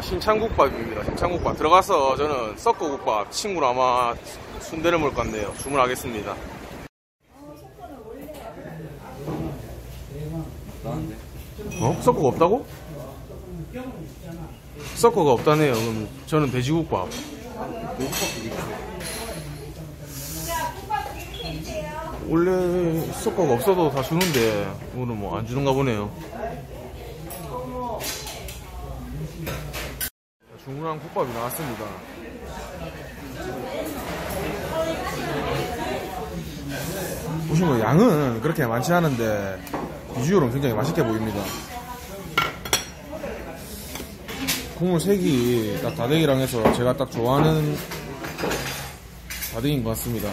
자, 신창국밥입니다. 신창국밥. 들어가서 저는 썩고국밥 친구랑 아마 순대를 먹을 것 같네요. 주문하겠습니다. 어? 썩고가 없다고? 썩고가 없다네요. 그럼 저는 돼지국밥. 원래 썩고가 없어도 다 주는데 오늘 뭐 안 주는가 보네요. 주문한 국밥이 나왔습니다. 보시면 양은 그렇게 많지 않은데 비주얼은 굉장히 맛있게 보입니다. 국물 색이 딱 다대기랑 해서 제가 딱 좋아하는 다대기인 것 같습니다.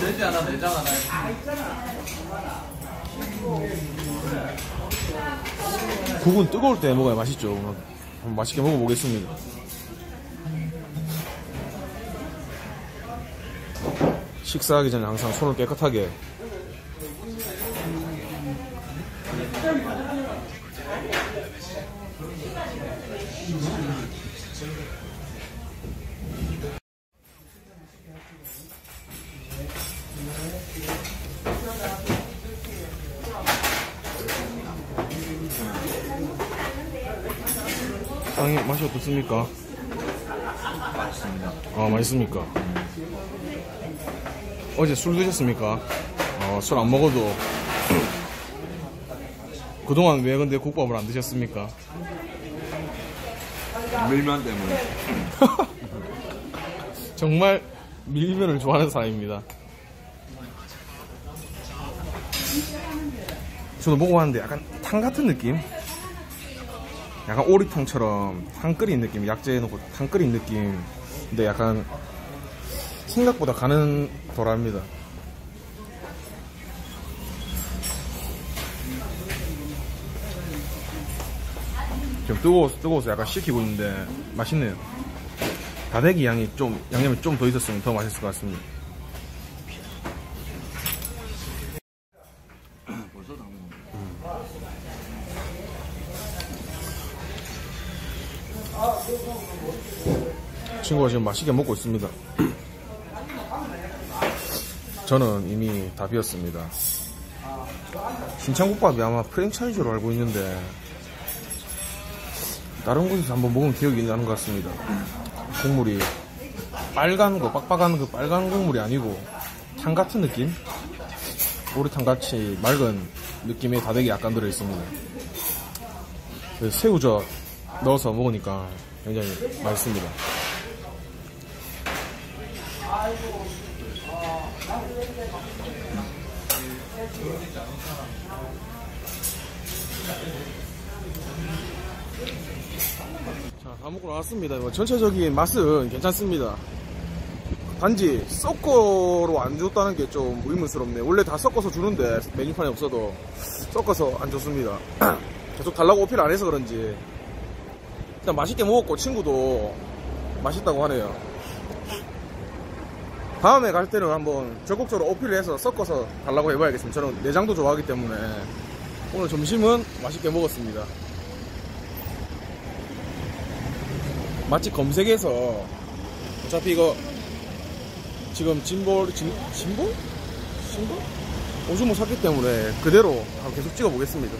돼지 하나, 내장 하나. 국은 뜨거울 때 먹어야 맛있죠. 한번 맛있게 먹어보겠습니다. 식사하기 전에 항상 손을 깨끗하게 빵이 맛이 어떻습니까? 맛있습니다. 아 맛있습니까? 어제 술 드셨습니까? 어, 술 안 먹어도 그동안 왜 근데 국밥을 안 드셨습니까? 밀면 때문에. 정말 밀면을 좋아하는 사람입니다. 저도 먹어봤는데 약간 탕 같은 느낌? 약간 오리탕처럼 탕 끓인 느낌, 약재 넣고 탕 끓인 느낌. 근데 약간 생각보다 가는 도랍니다. 좀 뜨거워서, 뜨거워서 약간 식히고 있는데 맛있네요. 다대기 양이 좀, 양념이 좀 더 있었으면 더 맛있을 것 같습니다. 벌써 다 먹어. 친구가 지금 맛있게 먹고 있습니다. 저는 이미 다 비었습니다. 신창국밥이 아마 프랜차이즈로 알고 있는데 다른 곳에서 한번 먹은 기억이 나는 것 같습니다. 국물이 빨간 거, 빡빡한 그 빨간 국물이 아니고 탕 같은 느낌? 오리탕 같이 맑은 느낌의 다대기 약간 들어있습니다. 그 새우젓 넣어서 먹으니까 굉장히 맛있습니다. 자, 다 먹고 나왔습니다. 뭐 전체적인 맛은 괜찮습니다. 단지 섞어로 안 줬다는 게 좀 의문스럽네. 원래 다 섞어서 주는데 메뉴판에 없어도 섞어서 안 줬습니다. 계속 달라고 어필 안 해서 그런지 일단 맛있게 먹었고 친구도 맛있다고 하네요. 다음에 갈 때는 한번 적극적으로 어필을 해서 섞어서 달라고 해봐야겠습니다. 저는 내장도 좋아하기 때문에 오늘 점심은 맛있게 먹었습니다. 맛집 검색해서 어차피 이거 지금 진볼 진, 진볼? 진볼? 오줌을 샀기 때문에 그대로 계속 찍어 보겠습니다.